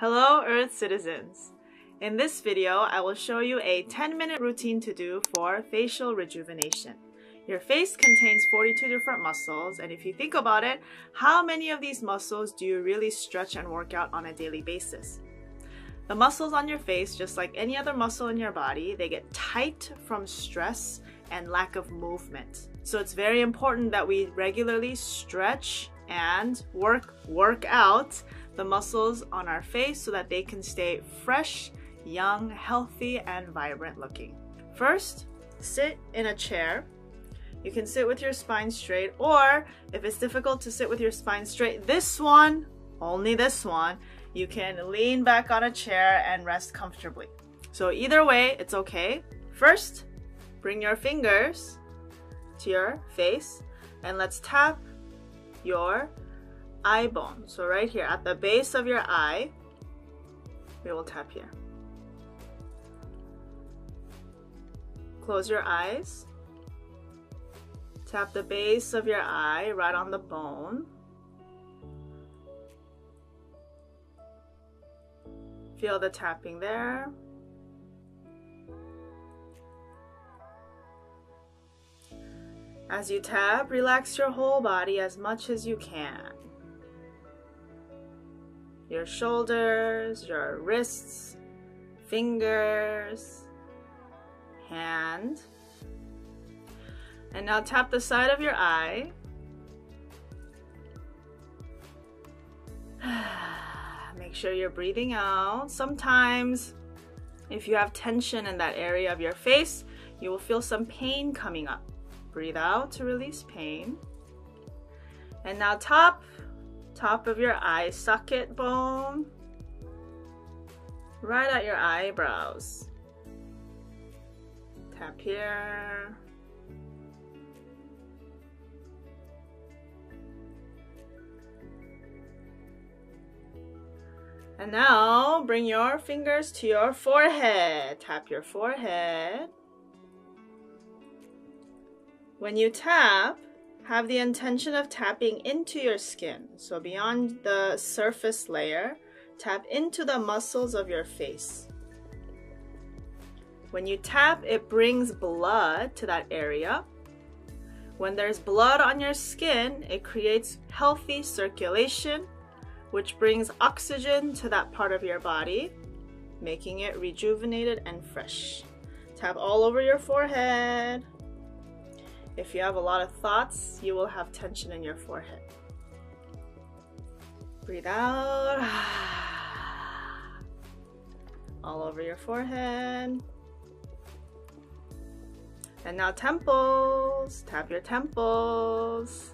Hello Earth citizens! In this video, I will show you a 10 minute routine to do for facial rejuvenation. Your face contains 42 different muscles, and if you think about it, how many of these muscles do you really stretch and work out on a daily basis? The muscles on your face, just like any other muscle in your body, they get tight from stress and lack of movement. So it's very important that we regularly stretch and work work out the muscles on our face so that they can stay fresh, young, healthy, and vibrant looking. First, sit in a chair. You can sit with your spine straight, or if it's difficult to sit with your spine straight, this one, only this one, you can lean back on a chair and rest comfortably. So either way, it's okay. First, bring your fingers to your face and let's tap your eye bone. So right here at the base of your eye, we will tap here. Close your eyes. Tap the base of your eye right on the bone. Feel the tapping there. As you tap, relax your whole body as much as you can. Your shoulders, your wrists, fingers, hand. And now tap the side of your eye. Make sure you're breathing out. Sometimes, if you have tension in that area of your face, you will feel some pain coming up. Breathe out to release pain. And now top, top of your eye socket bone, right at your eyebrows. Tap here. And now bring your fingers to your forehead. Tap your forehead. When you tap, have the intention of tapping into your skin. So beyond the surface layer, tap into the muscles of your face. When you tap, it brings blood to that area. When there's blood on your skin, it creates healthy circulation, which brings oxygen to that part of your body, making it rejuvenated and fresh. Tap all over your forehead. If you have a lot of thoughts, you will have tension in your forehead. Breathe out. All over your forehead. And now temples. Tap your temples.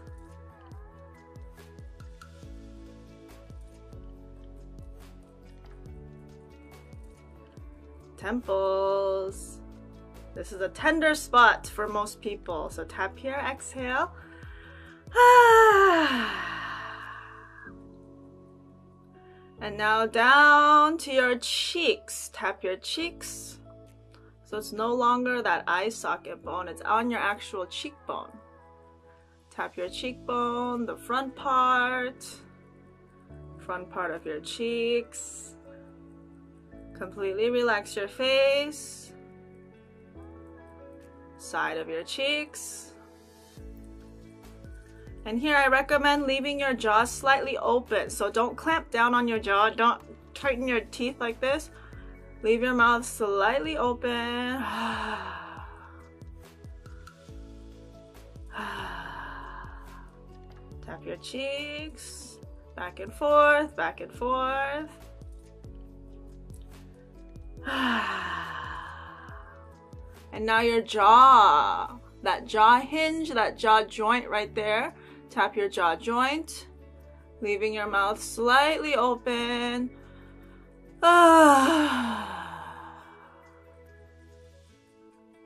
Temples. This is a tender spot for most people. So tap here, exhale. And now down to your cheeks. Tap your cheeks. So it's no longer that eye socket bone, it's on your actual cheekbone. Tap your cheekbone, the front part, front part of your cheeks. Completely relax your face side of your cheeks. And here I recommend leaving your jaw slightly open. So don't clamp down on your jaw. Don't tighten your teeth like this. Leave your mouth slightly open. Tap your cheeks. Back and forth, back and forth. And now your jaw, that jaw hinge, that jaw joint right there. Tap your jaw joint, leaving your mouth slightly open. Ah.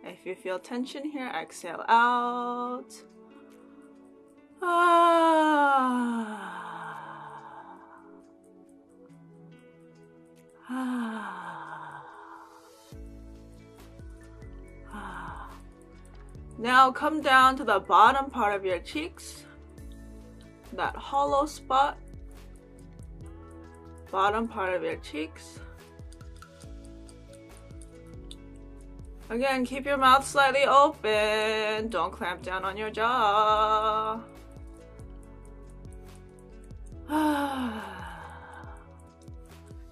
If you feel tension here, exhale out. Ah. Ah. Now come down to the bottom part of your cheeks, that hollow spot. bottom part of your cheeks. Again, keep your mouth slightly open. Don't clamp down on your jaw.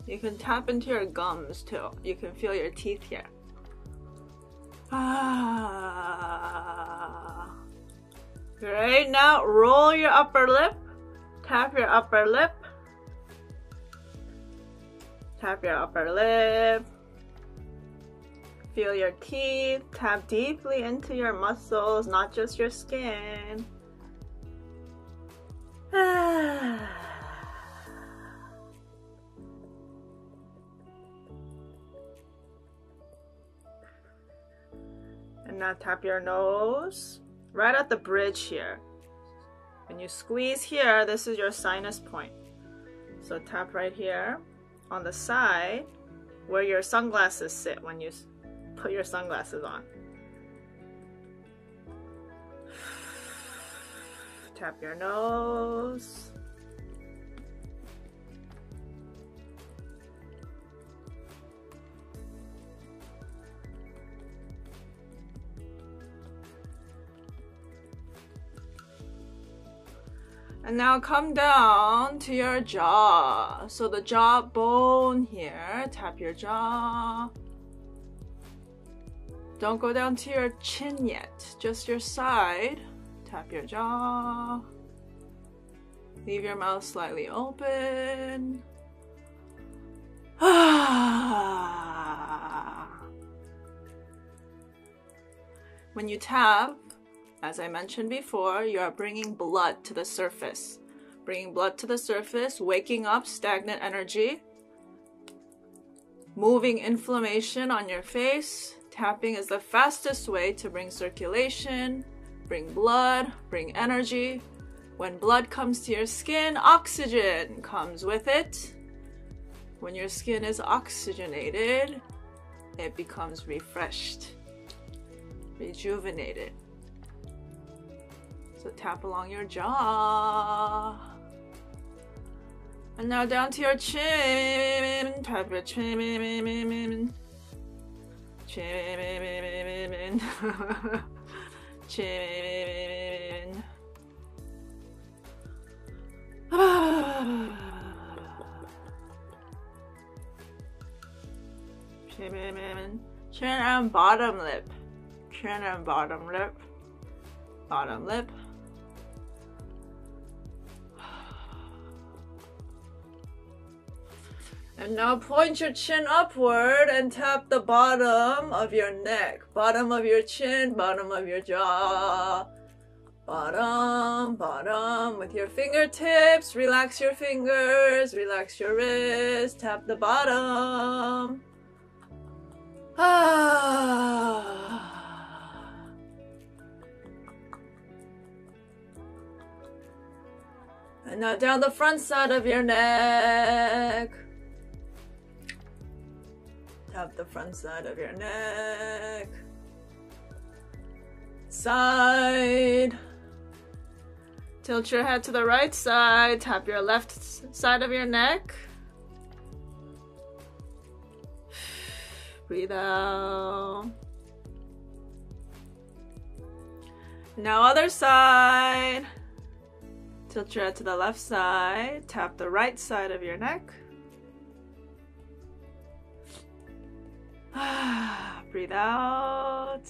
you can tap into your gums too. You can feel your teeth here. Ah. Great, now roll your upper lip. Tap your upper lip. Tap your upper lip. Feel your teeth. Tap deeply into your muscles, not just your skin. and now tap your nose right at the bridge here. When you squeeze here, this is your sinus point. So tap right here on the side where your sunglasses sit when you put your sunglasses on. Tap your nose. And now come down to your jaw. So the jaw bone here, tap your jaw. Don't go down to your chin yet, just your side. Tap your jaw. Leave your mouth slightly open. when you tap, as I mentioned before, you are bringing blood to the surface. Bringing blood to the surface, waking up stagnant energy, moving inflammation on your face. Tapping is the fastest way to bring circulation, bring blood, bring energy. When blood comes to your skin, oxygen comes with it. When your skin is oxygenated, it becomes refreshed, rejuvenated. So tap along your jaw. And now down to your chin. Tap your chin. Chin. chin. Chin and bottom lip. Chin and bottom lip. Bottom lip. And now point your chin upward and tap the bottom of your neck. Bottom of your chin, bottom of your jaw. Bottom, bottom. With your fingertips, relax your fingers, relax your wrist, tap the bottom. Ah. And now down the front side of your neck. Tap the front side of your neck. Side. Tilt your head to the right side. Tap your left side of your neck. Breathe out. Now other side. Tilt your head to the left side. Tap the right side of your neck. Breathe out.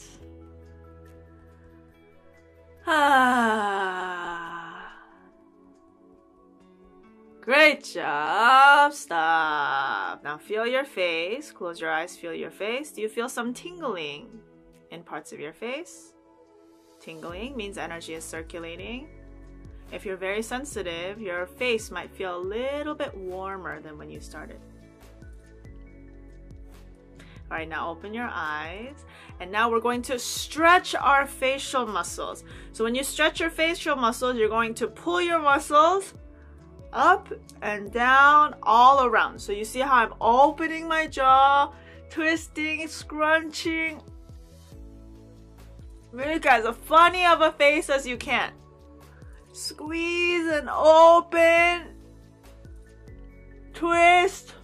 Ah. Great job. Stop. Now feel your face. Close your eyes. Feel your face. Do you feel some tingling in parts of your face? Tingling means energy is circulating. If you're very sensitive, your face might feel a little bit warmer than when you started. All right, now open your eyes. And now we're going to stretch our facial muscles. So when you stretch your facial muscles, you're going to pull your muscles up and down all around. So you see how I'm opening my jaw, twisting, scrunching. Make as funny of a face as you can. Squeeze and open. twist.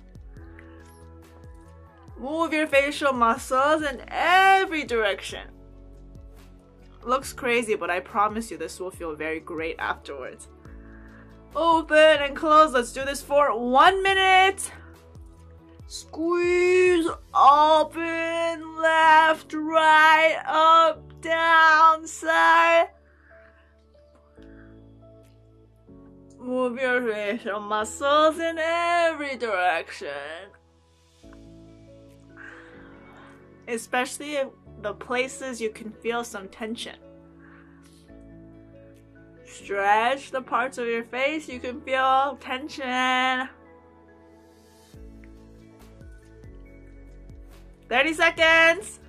Move your facial muscles in every direction. Looks crazy, but I promise you this will feel very great afterwards. Open and close. Let's do this for one minute. Squeeze, open, left, right, up, down, side. Move your facial muscles in every direction. Especially the places you can feel some tension. Stretch the parts of your face you can feel tension. 30 seconds.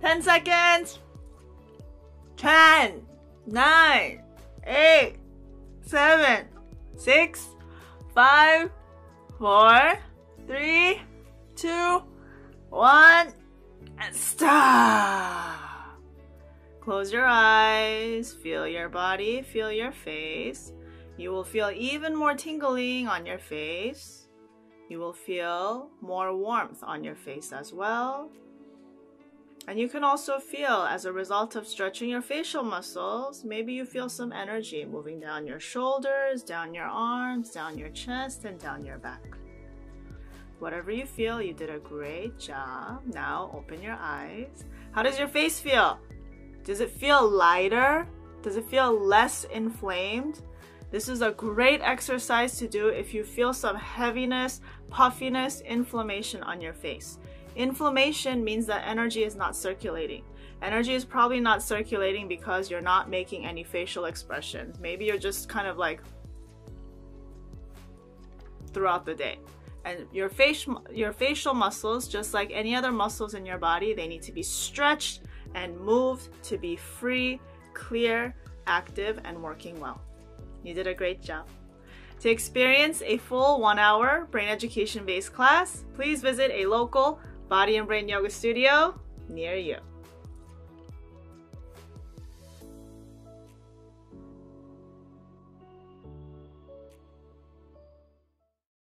Ten seconds. Ten, nine, eight, seven, six, five, four, three, two, one, and stop. Close your eyes, feel your body, feel your face. You will feel even more tingling on your face. You will feel more warmth on your face as well. And you can also feel, as a result of stretching your facial muscles, maybe you feel some energy moving down your shoulders, down your arms, down your chest, and down your back. Whatever you feel, you did a great job. Now open your eyes. How does your face feel? Does it feel lighter? Does it feel less inflamed? This is a great exercise to do if you feel some heaviness, puffiness, inflammation on your face. Inflammation means that energy is not circulating. Energy is probably not circulating because you're not making any facial expressions. Maybe you're just kind of like throughout the day. And your face your facial muscles, just like any other muscles in your body, they need to be stretched and moved to be free, clear, active, and working well. You did a great job. To experience a full one hour brain education based class, please visit a local Body and Brain Yoga studio near you.